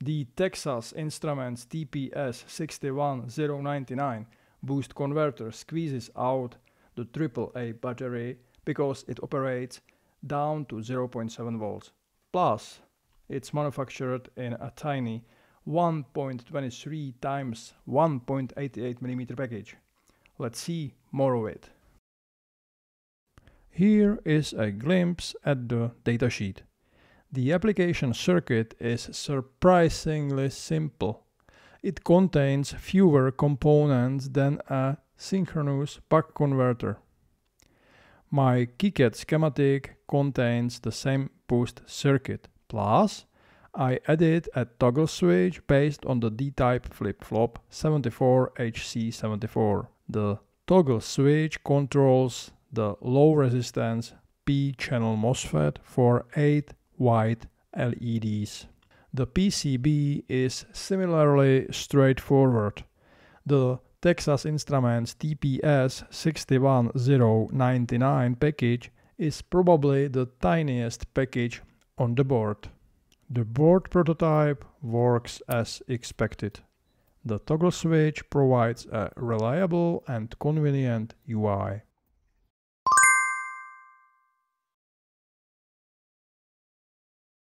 The Texas Instruments TPS 61099 boost converter squeezes out the AAA battery because it operates down to 0.7 volts. Plus, it's manufactured in a tiny 1.23 times 1.88 mm package. Let's see more of it. Here is a glimpse at the datasheet. The application circuit is surprisingly simple. It contains fewer components than a synchronous buck converter. My KiCad schematic contains the same boost circuit, plus I added a toggle switch based on the D-type flip-flop 74HC74. The toggle switch controls the low resistance P-channel MOSFET for 8 white LEDs. The PCB is similarly straightforward. The Texas Instruments TPS 61099 package is probably the tiniest package on the board. The board prototype works as expected. The toggle switch provides a reliable and convenient UI.